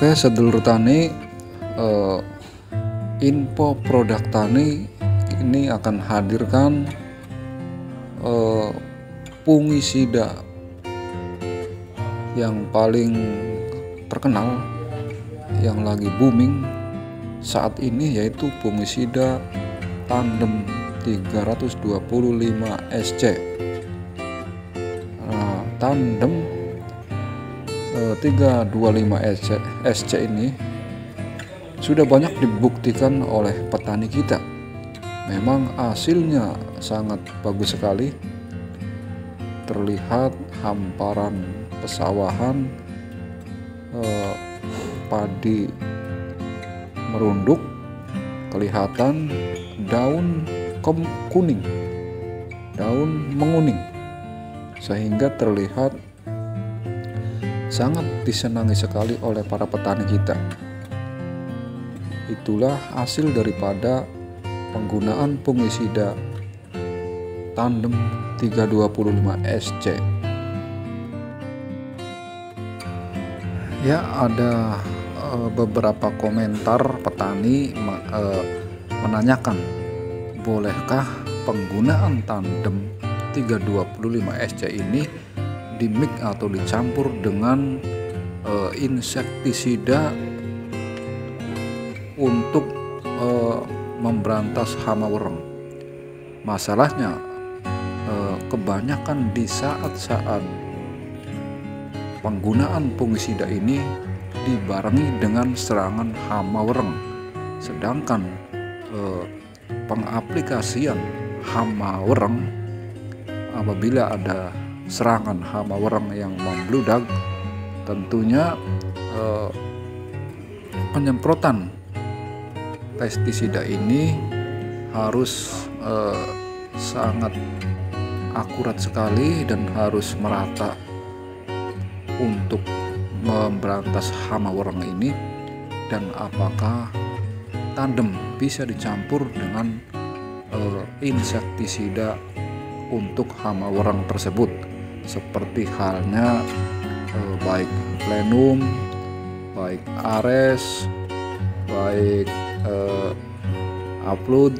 Oke, sedulur tani, eh, info produk tani ini akan hadirkan eh, fungisida yang paling terkenal yang lagi booming saat ini yaitu fungisida tandem 325 SC. Nah, tandem 325 SC, SC ini sudah banyak dibuktikan oleh petani kita. Memang hasilnya sangat bagus sekali. Terlihat hamparan pesawahan eh, padi merunduk, kelihatan daun kuning, daun menguning, sehingga terlihat sangat disenangi sekali oleh para petani kita. Itulah hasil daripada penggunaan fungisida tandem 325 SC. Ya, ada uh, beberapa komentar petani uh, menanyakan, bolehkah penggunaan tandem 325 SC ini dimix atau dicampur dengan uh, insektisida untuk uh, memberantas hama wereng. Masalahnya uh, kebanyakan di saat-saat penggunaan fungisida ini dibarengi dengan serangan hama wereng. Sedangkan pengaplikasian hama wereng apabila ada serangan hama wereng yang membludak tentunya eh, penyemprotan pestisida ini harus eh, sangat akurat sekali dan harus merata untuk memberantas hama wereng ini dan apakah tandem bisa dicampur dengan uh, insektisida untuk hama wereng tersebut seperti halnya eh, baik plenum, baik ares, baik eh, upload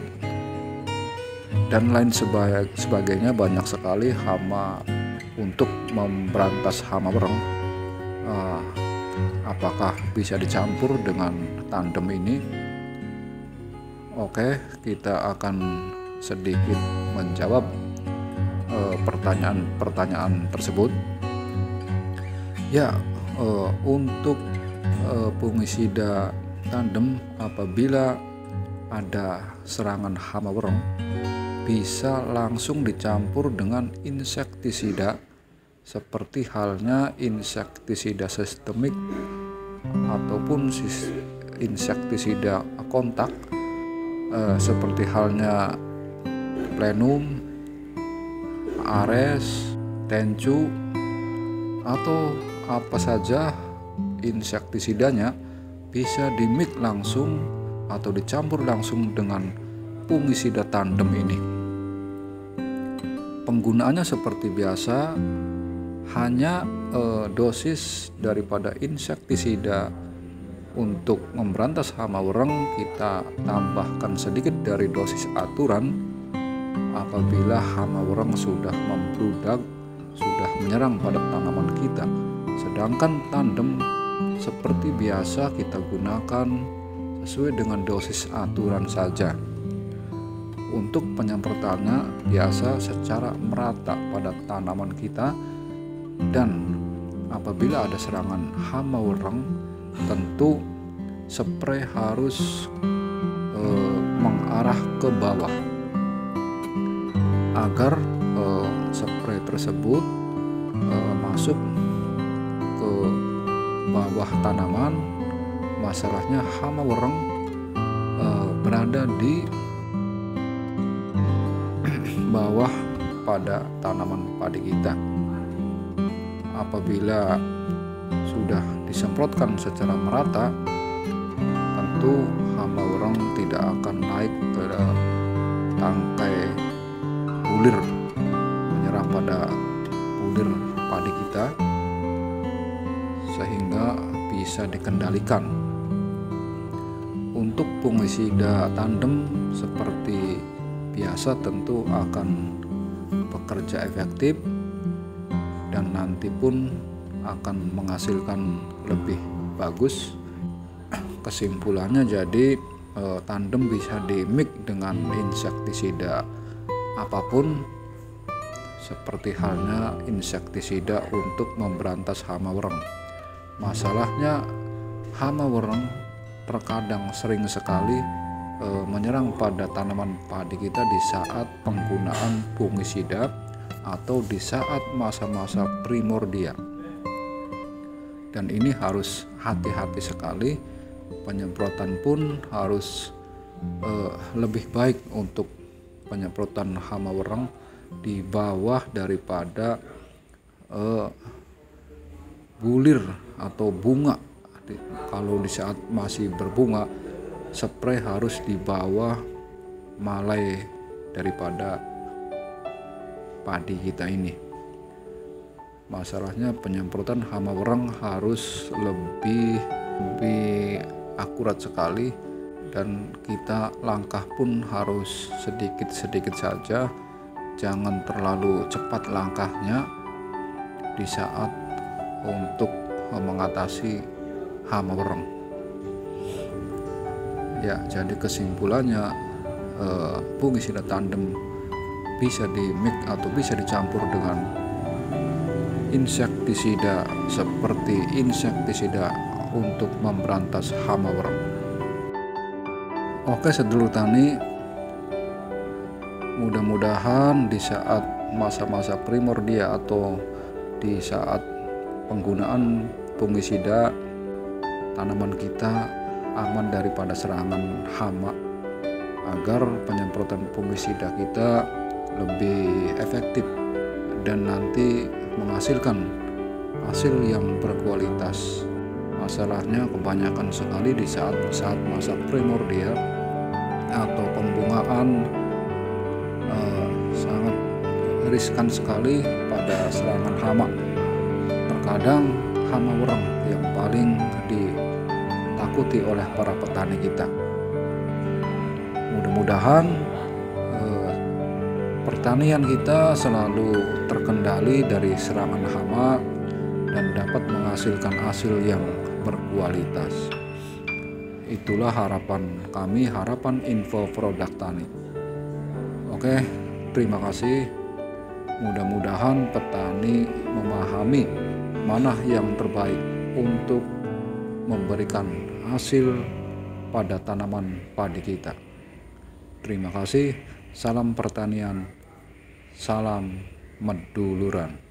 dan lain sebagainya banyak sekali hama untuk memberantas hama bereng. Uh, apakah bisa dicampur dengan tandem ini? Oke, kita akan sedikit menjawab pertanyaan-pertanyaan tersebut. Ya, uh, untuk fungisida tandem apabila ada serangan hama wereng bisa langsung dicampur dengan insektisida seperti halnya insektisida sistemik ataupun insektisida kontak eh, seperti halnya plenum ares, tencu, atau apa saja insektisidanya bisa dimik langsung atau dicampur langsung dengan fungisida tandem ini. Penggunaannya seperti biasa, hanya eh, dosis daripada insektisida untuk memberantas hama wereng kita tambahkan sedikit dari dosis aturan apabila hama wereng sudah membludak, sudah menyerang pada tanaman kita. Sedangkan tandem seperti biasa kita gunakan sesuai dengan dosis aturan saja. Untuk penyemprotannya biasa secara merata pada tanaman kita dan apabila ada serangan hama wereng tentu spray harus e, mengarah ke bawah agar uh, spray tersebut uh, masuk ke bawah tanaman. Masalahnya hama wereng uh, berada di bawah pada tanaman padi kita. Apabila sudah disemprotkan secara merata tentu hama wereng tidak akan naik ke tangkai bulir menyerang pada bulir padi kita sehingga bisa dikendalikan. Untuk fungisida tandem seperti biasa tentu akan bekerja efektif dan nanti pun akan menghasilkan lebih bagus. Kesimpulannya jadi eh, tandem bisa dimix dengan insektisida apa pun seperti halnya insektisida untuk memberantas hama wereng. Masalahnya hama wereng terkadang sering sekali e, menyerang pada tanaman padi kita di saat penggunaan fungisida atau di saat masa-masa primordial. Dan ini harus hati-hati sekali. Penyemprotan pun harus e, lebih baik untuk penyemprotan hama wereng di bawah daripada uh, bulir atau bunga. Kalau di saat masih berbunga, spray harus di bawah malai daripada padi kita ini. Masalahnya penyemprotan hama wereng harus lebih lebih akurat sekali dan kita langkah pun harus sedikit-sedikit saja jangan terlalu cepat langkahnya di saat untuk mengatasi hama wereng. Ya, jadi kesimpulannya eh, fungisida tandem bisa di mix atau bisa dicampur dengan insektisida seperti insektisida untuk memberantas hama wereng. Oke, sedulur tani, mudah-mudahan di saat masa-masa primordia atau di saat penggunaan fungisida tanaman kita aman daripada serangan hama agar penyemprotan fungisida kita lebih efektif dan nanti menghasilkan hasil yang berkualitas masalahnya kebanyakan sekali di saat saat masa primordial atau pembungaan uh, sangat riskan sekali pada serangan hama. Terkadang hama wereng yang paling ditakuti oleh para petani kita. Mudah-mudahan uh, pertanian kita selalu terkendali dari serangan hama dan dapat menghasilkan hasil yang berkualitas. Itulah harapan kami, harapan info produk tani. Oke, terima kasih. Mudah-mudahan petani memahami mana yang terbaik untuk memberikan hasil pada tanaman padi kita. Terima kasih. Salam pertanian. Salam meduluran.